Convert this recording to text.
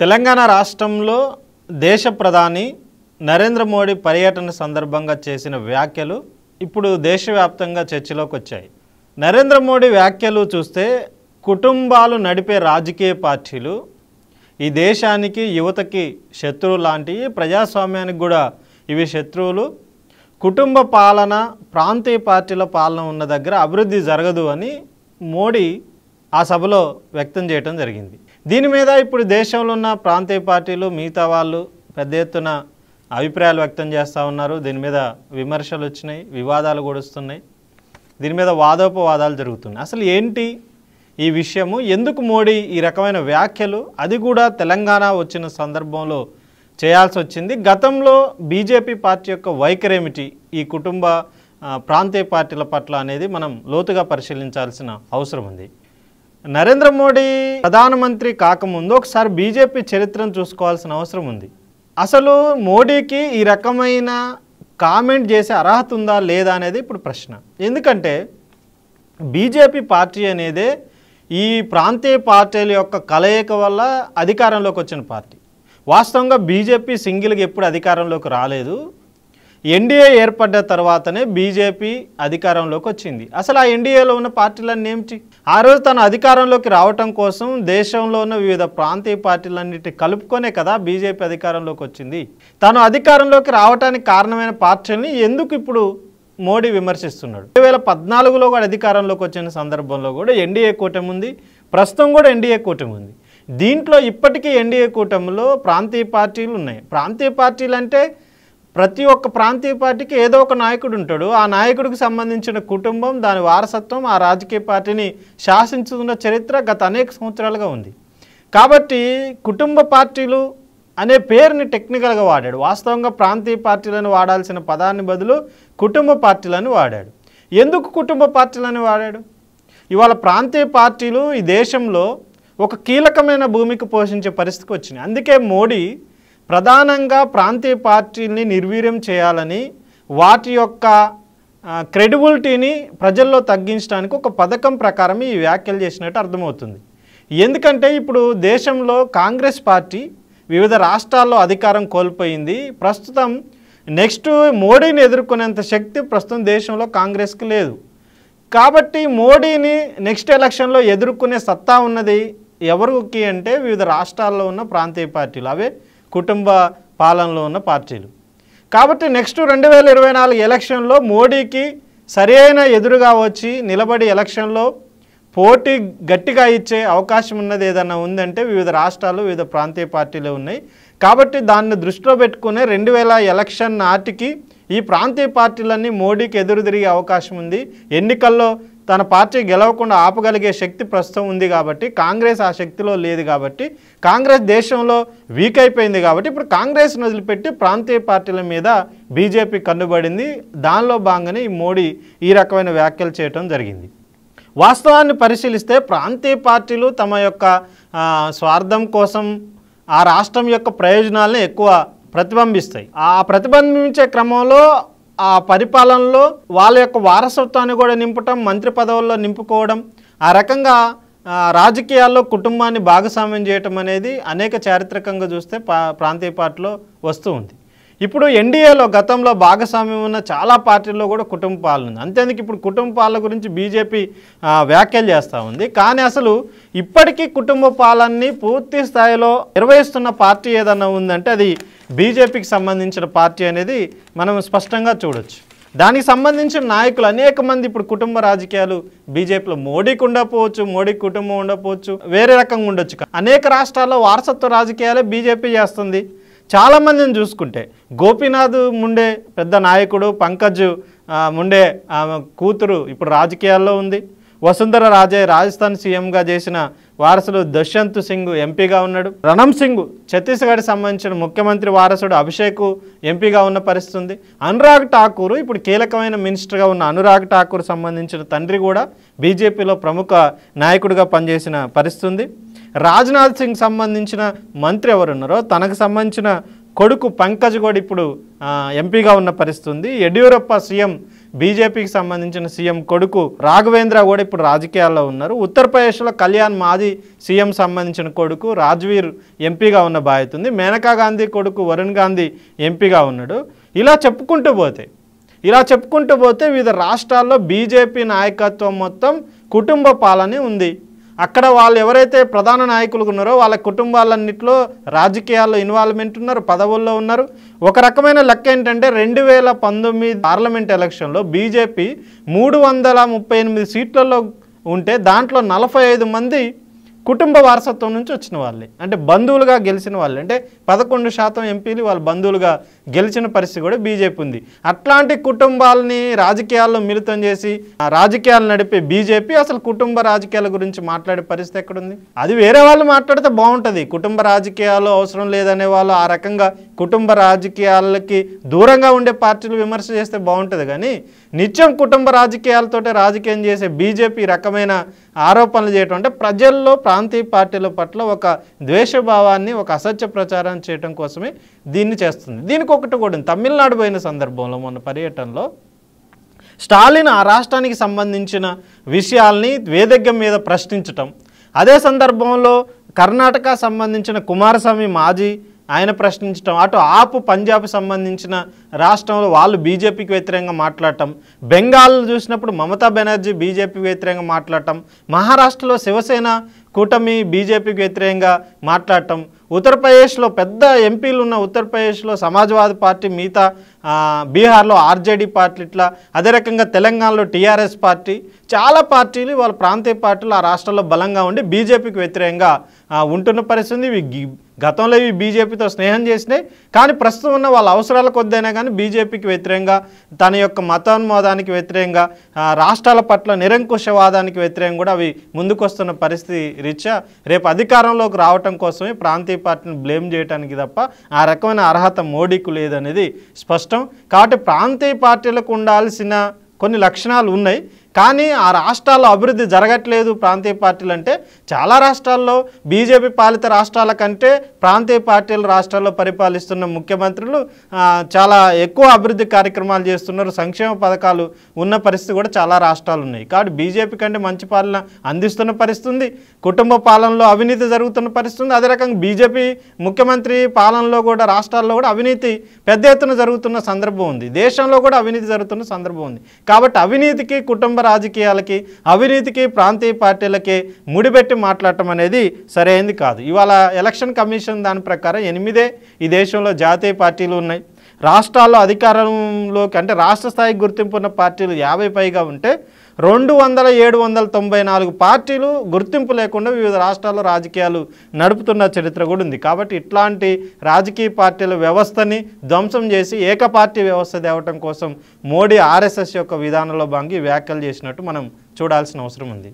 తెలంగాణ రాష్ట్రంలో దేశ ప్రధాని నరేంద్ర మోడీ పర్యటన సందర్భంగా చేసిన వ్యాఖ్యలు ఇప్పుడు దేశవ్యాప్తంగా చర్చలోకి వచ్చాయి. నరేంద్ర మోడీ వ్యాఖ్యలు చూస్తే కుటుంబాలు నడిపే రాజకీయ పార్టీలు ఈ దేశానికి యువతకి శత్రువు లాంటివి ప్రజాస్వామ్యానికి కూడా ఇవి శత్రువులు. కుటుంబ పాలన ప్రాంతీయ పార్టీల పాలన ఉన్న దగ్గర అభివృద్ధి జరగదు అని మోడీ ఆ సభలో వ్యక్తం చేయడం జరిగింది. దీని మీద ఇప్పుడు దేశంలో ఉన్న ప్రాంతీయ పార్టీలు మిగతా వాళ్ళు పెద్ద ఎత్తున అభిప్రాయాలు వ్యక్తం చేస్తూ ఉన్నారు. దీని మీద విమర్శలు వచ్చినాయి వివాదాలు కూడా వస్తున్నాయి. దీని మీద వాదోపవాదాలు జరుగుతున్నాయి. అసలు ఏంటి ఈ విషయము? ఎందుకు మోడీ ఈ రకమైన వ్యాఖ్యలు? అది కూడా తెలంగాణ వచ్చిన సందర్భంలో చేయాల్సి వచ్చింది. గతంలో బీజేపీ పార్టీ యొక్క వైఖరేమిటి ఈ కుటుంబ ప్రాంతీయ పార్టీల పట్ల అనేది మనం లోతుగా పరిశీలించాల్సిన అవసరం ఉంది. నరేంద్ర మోడీ ప్రధానమంత్రి కాకముందు ఒకసారి బీజేపీ చరిత్రను చూసుకోవాల్సిన అవసరం ఉంది. అసలు మోడీకి ఈ రకమైన కామెంట్ చేసే అర్హత ఉందా లేదా అనేది ఇప్పుడు ప్రశ్న. ఎందుకంటే బీజేపీ పార్టీ అనేదే ఈ ప్రాంతీయ పార్టీల యొక్క కలయిక వల్ల అధికారంలోకి వచ్చిన పార్టీ. వాస్తవంగా బీజేపీ సింగిల్గా ఎప్పుడు అధికారంలోకి రాలేదు. ఎన్డీఏ ఏర్పడ్డ తర్వాతనే బీజేపీ అధికారంలోకి వచ్చింది. అసలు ఆ ఎన్డీఏలో ఉన్న పార్టీలన్నీ ఏమిటి? ఆ రోజు తన అధికారంలోకి రావటం కోసం దేశంలో ఉన్న వివిధ ప్రాంతీయ పార్టీలన్నిటి కలుపుకొనే కదా బీజేపీ అధికారంలోకి వచ్చింది. తను అధికారంలోకి రావటానికి కారణమైన పార్టీని ఎందుకు ఇప్పుడు మోడీ విమర్శిస్తున్నాడు? రెండు వేల పద్నాలుగులో కూడా అధికారంలోకి వచ్చిన సందర్భంలో కూడా ఎన్డీఏ కూటమి ఉంది. ప్రస్తుతం కూడా ఎన్డీఏ కూటమి ఉంది. దీంట్లో ఇప్పటికీ ఎన్డీఏ కూటమిలో ప్రాంతీయ పార్టీలు ఉన్నాయి. ప్రాంతీయ పార్టీలు అంటే ప్రతి ఒక్క ప్రాంతీయ పార్టీకి ఏదో ఒక నాయకుడు ఉంటాడు. ఆ నాయకుడికి సంబంధించిన కుటుంబం దాని వారసత్వం ఆ రాజకీయ పార్టీని శాసించుతున్న చరిత్ర గత అనేక సంవత్సరాలుగా ఉంది. కాబట్టి కుటుంబ పార్టీలు అనే పేరుని టెక్నికల్గా వాడాడు. వాస్తవంగా ప్రాంతీయ పార్టీలను వాడాల్సిన పదాన్ని బదులు కుటుంబ పార్టీలను వాడాడు. ఎందుకు కుటుంబ పార్టీలను వాడాడు? ఇవాళ ప్రాంతీయ పార్టీలు ఈ దేశంలో ఒక కీలకమైన భూమికి పోషించే పరిస్థితికి వచ్చినాయి. అందుకే మోడీ ప్రధానంగా ప్రాంతీయ పార్టీల్ని నిర్వీర్యం చేయాలని వాటి యొక్క క్రెడిబిలిటీని ప్రజల్లో తగ్గించడానికి ఒక పథకం ప్రకారం ఈ వ్యాఖ్యలు చేసినట్టు అర్థమవుతుంది. ఎందుకంటే ఇప్పుడు దేశంలో కాంగ్రెస్ పార్టీ వివిధ రాష్ట్రాల్లో అధికారం కోల్పోయింది. ప్రస్తుతం నెక్స్ట్ మోడీని ఎదుర్కొనేంత శక్తి ప్రస్తుతం దేశంలో కాంగ్రెస్కి లేదు. కాబట్టి మోడీని నెక్స్ట్ ఎలక్షన్లో ఎదుర్కొనే సత్తా ఉన్నది ఎవరికి అంటే వివిధ రాష్ట్రాల్లో ఉన్న ప్రాంతీయ పార్టీలు. అవే కుటుంబ పాలనలో ఉన్న పార్టీలు. కాబట్టి నెక్స్ట్ రెండు వేల ఇరవై నాలుగు ఎలక్షన్లో మోడీకి సరైన ఎదురుగా వచ్చి నిలబడి ఎలక్షన్లో పోటీ గట్టిగా ఇచ్చే అవకాశం ఉన్నది ఏదన్నా ఉందంటే వివిధ రాష్ట్రాలు వివిధ ప్రాంతీయ పార్టీలు ఉన్నాయి. కాబట్టి దాన్ని దృష్టిలో పెట్టుకునే రెండు వేల ఎలక్షన్ నాటికి ఈ ప్రాంతీయ పార్టీలన్నీ మోడీకి ఎదురు తిరిగే అవకాశం ఉంది. ఎన్నికల్లో తన పార్టీ గెలవకుండా ఆపగలిగే శక్తి ప్రస్తుతం ఉంది కాబట్టి కాంగ్రెస్ ఆ శక్తిలో లేదు కాబట్టి కాంగ్రెస్ దేశంలో వీక్ అయిపోయింది కాబట్టి ఇప్పుడు కాంగ్రెస్ను వదిలిపెట్టి ప్రాంతీయ పార్టీల మీద బీజేపీ కన్నుబడింది. దానిలో భాగంగానే ఈ మోడీ ఈ రకమైన వ్యాఖ్యలు చేయడం జరిగింది. వాస్తవాన్ని పరిశీలిస్తే ప్రాంతీయ పార్టీలు తమ యొక్క స్వార్థం కోసం ఆ రాష్ట్రం యొక్క ప్రయోజనాలను ఎక్కువ ప్రతిబింబిస్తాయి. ఆ ప్రతిబింబించే క్రమంలో ఆ పరిపాలనలో వాళ్ళ యొక్క వారసత్వాన్ని కూడా నింపటం మంత్రి పదవుల్లో నింపుకోవడం ఆ రకంగా రాజకీయాల్లో కుటుంబాన్ని భాగస్వామ్యం చేయటం అనేది అనేక చారిత్రకంగా చూస్తే పా ప్రాంతీయ పార్టీలో వస్తూ ఉంది. ఇప్పుడు ఎన్డీఏలో గతంలో భాగస్వామ్యం ఉన్న చాలా పార్టీల్లో కూడా కుటుంబ పాలన ఉంది. అంతేందుకు ఇప్పుడు కుటుంబ పాలన గురించి బీజేపీ వ్యాఖ్యలు చేస్తూ ఉంది. కానీ అసలు ఇప్పటికీ కుటుంబ పాలనని పూర్తి స్థాయిలో నిర్వహిస్తున్న పార్టీ ఏదన్నా ఉందంటే అది బీజేపీకి సంబంధించిన పార్టీ అనేది మనం స్పష్టంగా చూడొచ్చు. దానికి సంబంధించిన నాయకులు అనేక మంది ఇప్పుడు కుటుంబ రాజకీయాలు బీజేపీలో మోడీకి ఉండకపోవచ్చు మోడీ కుటుంబం ఉండకపోవచ్చు వేరే రకంగా ఉండొచ్చు అనేక రాష్ట్రాల్లో వారసత్వ రాజకీయాలే బీజేపీ చేస్తుంది. చాలా మందిని చూసుకుంటే గోపీనాథ్ ముండే పెద్ద నాయకుడు పంకజ్ ముండే కూతురు ఇప్పుడు రాజకీయాల్లో ఉంది. వసుంధర రాజే రాజస్థాన్ సీఎంగా చేసిన వారసుడు దుష్యంత్ సింగ్ ఎంపీగా ఉన్నాడు. రణం సింగ్ ఛత్తీస్గఢ్ సంబంధించిన ముఖ్యమంత్రి వారసుడు అభిషేక్ ఎంపీగా ఉన్న పరిస్థితి ఉంది అనురాగ్ ఠాకూర్ ఇప్పుడు కీలకమైన మినిస్టర్గా ఉన్న అనురాగ్ ఠాకూర్ సంబంధించిన తండ్రి కూడా బీజేపీలో ప్రముఖ నాయకుడిగా పనిచేసిన పరిస్థితి ఉంది రాజ్నాథ్ సింగ్ సంబంధించిన మంత్రి ఎవరున్నారో తనకు సంబంధించిన కొడుకు పంకజ్ కూడా ఇప్పుడు ఎంపీగా ఉన్న పరిస్థితి ఉంది యడ్యూరప్ప సీఎం బీజేపీకి సంబంధించిన సీఎం కొడుకు రాఘవేంద్ర కూడా ఇప్పుడు రాజకీయాల్లో ఉన్నారు. ఉత్తరప్రదేశ్లో కళ్యాణ్ మాది సీఎం సంబంధించిన కొడుకు రాజ్వీర్ ఎంపీగా ఉన్న బాధ్యత ఉంది. మేనకా గాంధీ కొడుకు వరుణ్ గాంధీ ఎంపీగా ఉన్నాడు. ఇలా చెప్పుకుంటూ పోతే ఇలా చెప్పుకుంటూ పోతే వివిధ రాష్ట్రాల్లో బీజేపీ నాయకత్వం మొత్తం కుటుంబ పాలనే ఉంది. అక్కడ వాళ్ళు ఎవరైతే ప్రధాన నాయకులు ఉన్నారో వాళ్ళ కుటుంబాలన్నింటిలో రాజకీయాల్లో ఇన్వాల్వ్మెంట్ ఉన్నారు పదవుల్లో ఉన్నారు. ఒక రకమైన లెక్క ఏంటంటే రెండు వేల పంతొమ్మిది పార్లమెంట్ ఎలక్షన్లో బీజేపీ మూడు వందల ముప్పై ఎనిమిది సీట్లలో ఉంటే దాంట్లో నలభై ఐదు మంది కుటుంబ వారసత్వం నుంచి వచ్చిన వాళ్ళే. అంటే బంధువులుగా గెలిచిన వాళ్ళు. అంటే పదకొండు శాతం ఎంపీలు వాళ్ళ బంధువులుగా గెలిచిన పరిస్థితి కూడా బీజేపీ ఉంది. అట్లాంటి కుటుంబాలని రాజకీయాల్లో మిళితం చేసి ఆ రాజకీయాలు నడిపే బీజేపీ అసలు కుటుంబ రాజకీయాల గురించి మాట్లాడే పరిస్థితి ఎక్కడుంది? అది వేరే వాళ్ళు మాట్లాడితే బాగుంటుంది. కుటుంబ రాజకీయాలు అవసరం లేదనే వాళ్ళు ఆ రకంగా కుటుంబ రాజకీయాలకి దూరంగా ఉండే పార్టీలు విమర్శ చేస్తే బాగుంటుంది. కానీ నిత్యం కుటుంబ రాజకీయాలతోటే రాజకీయం చేసే బీజేపీ రకమైన ఆరోపణలు చేయటం అంటే ప్రజల్లో ప్రాంతీయ పార్టీల పట్ల ఒక ద్వేషభావాన్ని ఒక అసత్య ప్రచారం చేయడం కోసమే దీన్ని చేస్తుంది. దీనికి ఒకటి కూడా తమిళనాడు పోయిన సందర్భంలో మొన్న పర్యటనలో స్టాలిన్ ఆ రాష్ట్రానికి సంబంధించిన విషయాల్ని వేదిక మీద ప్రశ్నించటం. అదే సందర్భంలో కర్ణాటక సంబంధించిన కుమారస్వామి మాజీ ఆయన ప్రశ్నించటం అటు ఆపు పంజాబ్ సంబంధించిన రాష్ట్రంలో వాళ్ళు బీజేపీకి వ్యతిరేకంగా మాట్లాడటం బెంగాల్ చూసినప్పుడు మమతా బెనర్జీ బీజేపీకి వ్యతిరేకంగా మాట్లాడటం మహారాష్ట్రలో శివసేన కూటమి బీజేపీకి వ్యతిరేకంగా మాట్లాడటం ఉత్తరప్రదేశ్లో పెద్ద ఎంపీలు ఉన్న ఉత్తరప్రదేశ్లో సమాజ్వాదీ పార్టీ మిగతా బీహార్లో ఆర్జేడీ పార్టీ ఇట్లా అదే రకంగా తెలంగాణలో టీఆర్ఎస్ పార్టీ చాలా పార్టీలు వాళ్ళ ప్రాంతీయ పార్టీలు ఆ రాష్ట్రాల్లో బలంగా ఉండి బీజేపీకి వ్యతిరేకంగా ఉంటున్న పరిస్థితి ఇవి గతంలో ఇవి బీజేపీతో స్నేహం చేసినాయి. కానీ ప్రస్తుతం ఉన్న వాళ్ళ అవసరాల కొద్దైనా కానీ బీజేపీకి వ్యతిరేకంగా తన యొక్క మతోన్మాదానికి వ్యతిరేకంగా రాష్ట్రాల పట్ల నిరంకుశవాదానికి వ్యతిరేకంగా కూడా అవి ముందుకొస్తున్న పరిస్థితి రీత్యా రేపు అధికారంలోకి రావటం కోసమే ప్రాంతీయ పార్టీని బ్లేమ్ చేయడానికి తప్ప ఆ రకమైన అర్హత మోడీకి లేదనేది స్పష్టం. కాబట్టి ప్రాంతీయ పార్టీలకు ఉండాల్సిన కొన్ని లక్షణాలు ఉన్నాయి. కానీ ఆ రాష్ట్రాల్లో అభివృద్ధి జరగట్లేదు ప్రాంతీయ పార్టీలు అంటే చాలా రాష్ట్రాల్లో బీజేపీ పాలిత రాష్ట్రాల కంటే ప్రాంతీయ పార్టీలు రాష్ట్రాల్లో పరిపాలిస్తున్న ముఖ్యమంత్రులు చాలా ఎక్కువ అభివృద్ధి కార్యక్రమాలు చేస్తున్నారు. సంక్షేమ పథకాలు ఉన్న పరిస్థితి కూడా చాలా రాష్ట్రాలు ఉన్నాయి. కాబట్టి బీజేపీ కంటే మంచి పాలన అందిస్తున్న పరిస్థితి ఉంది కుటుంబ పాలనలో అవినీతి జరుగుతున్న పరిస్థితి ఉంది అదే రకంగా బీజేపీ ముఖ్యమంత్రి పాలనలో కూడా రాష్ట్రాల్లో కూడా అవినీతి పెద్ద ఎత్తున జరుగుతున్న సందర్భం ఉంది. దేశంలో కూడా అవినీతి జరుగుతున్న సందర్భం ఉంది. కాబట్టి అవినీతికి కుటుంబ రాజకీయాలకి అవినీతికి ప్రాంతీయ పార్టీలకి ముడిపెట్టి మాట్లాడటం అనేది సరైనది కాదు. ఇవాళ ఎలక్షన్ కమిషన్ దాని ప్రకారం ఎనిమిదే ఈ దేశంలో జాతీయ పార్టీలు ఉన్నాయి. రాష్ట్రాల్లో అధికారంలోకి అంటే రాష్ట్ర స్థాయికి గుర్తింపు ఉన్న పార్టీలు యాభై పైగా ఉంటే రెండు వందల ఏడు వందల తొంభై నాలుగు పార్టీలు గుర్తింపు లేకుండా వివిధ రాష్ట్రాల్లో రాజకీయాలు నడుపుతున్న చరిత్ర కూడా ఉంది. కాబట్టి ఇట్లాంటి రాజకీయ పార్టీల వ్యవస్థని ధ్వంసం చేసి ఏక పార్టీ వ్యవస్థ తేవటం కోసం మోడీ ఆర్ఎస్ఎస్ యొక్క విధానంలో భాగంగా వ్యాఖ్యలు చేసినట్టు మనం చూడాల్సిన అవసరం ఉంది.